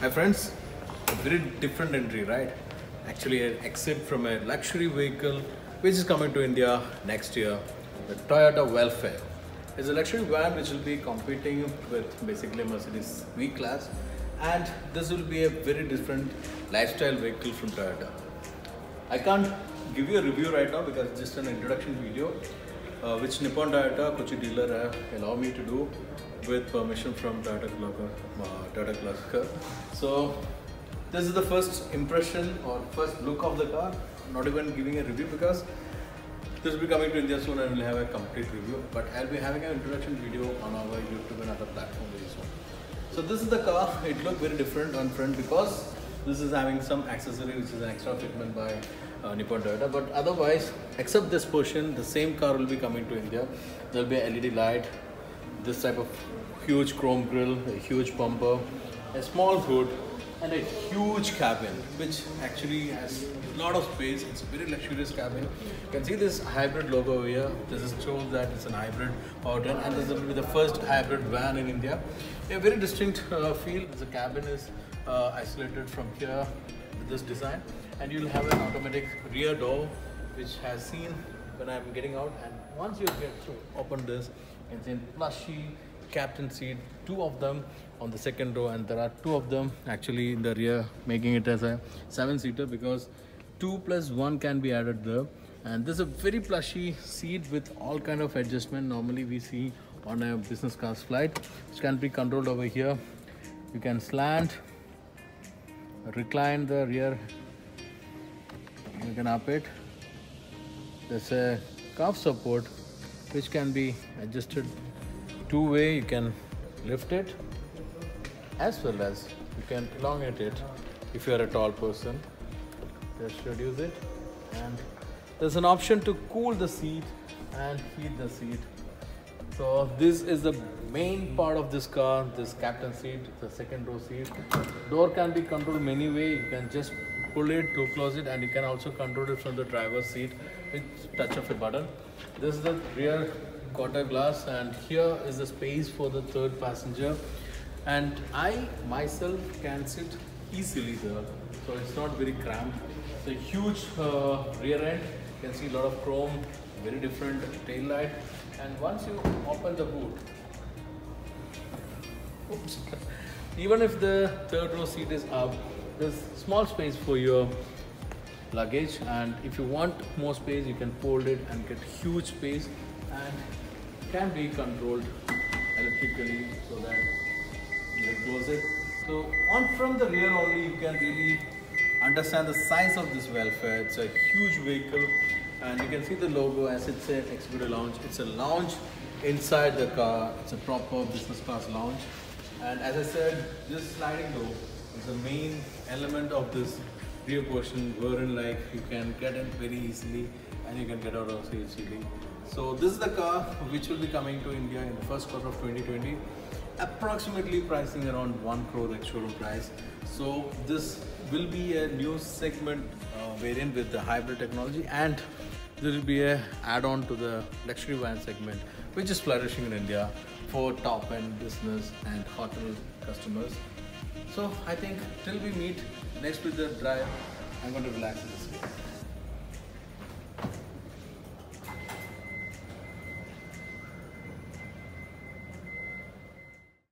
Hi friends, a very different entry, right? Actually, an exit from a luxury vehicle which is coming to India next year, the Toyota Vellfire. It's a luxury van which will be competing with basically Mercedes V-Class and this will be a very different lifestyle vehicle from Toyota. I can't give you a review right now because it's just an introduction video uh, which Nippon Toyota Kochi dealer allowed me to do with permission from Toyota Kirloskar, uh, Toyota. So this is the first impression or first look of the car. Not even giving a review because this will be coming to India soon and we'll have a complete review. But I'll be having an introduction video on our YouTube and other platforms very soon. So this is the car. It looked very different on front because this is having some accessory which is an extra fitment by uh, Nippon Toyota. But otherwise, except this portion, the same car will be coming to India. There will be a LED light, this type of huge chrome grille, a huge bumper, a small hood, and a huge cabin, which actually has a lot of space. It's a very luxurious cabin. You can see this hybrid logo here. This is shows that it's an hybrid powertrain, and this will be the first hybrid van in India. A very distinct uh, feel. The cabin is uh, isolated from here with this design, and you'll have an automatic rear door, which has seen when I'm getting out. And once you get to open this, it's in plushy captain seat, two of them on the second row, and there are two of them actually in the rear, making it as a seven-seater because two plus one can be added there. And this is a very plushy seat with all kind of adjustment. Normally we see on a business class flight, which can be controlled over here. You can slant, recline the rear. You can up it. There's a calf support which can be adjusted two way you can lift it as well as you can elongate it if you are a tall person just reduce it and there's an option to cool the seat and heat the seat so this is the main part of this car this captain seat the second row seat. Door can be controlled many way. You can just pull it to close it and you can also control it from the driver's seat with touch of a button. This is the rear quarter glass and here is the space for the third passenger. And I myself can sit easily there. So it's not very cramped a huge uh, rear end. You can see a lot of chrome very different tail light. And once you open the boot oops, even if the third row seat is up there's small space for your luggage. And if you want more space you can fold it and get huge space and can be controlled electrically so that can close it. So on from the rear only you can really understand the size of this Vellfire. It's a huge vehicle and you can see the logo as it said Executive Lounge. It's a lounge inside the car. It's a proper business class lounge. And as I said, this sliding door is the main element of this rear portion wherein like you can get in very easily and you can get out also easily. So this is the car which will be coming to India in the first quarter of 2020 approximately pricing around 1 crore ex showroom price. So this will be a new segment uh, variant with the hybrid technology and there will be a add-on to the luxury van segment which is flourishing in India for top-end business and hotel customers. So I think till we meet next with the drive, I'm going to relax in this.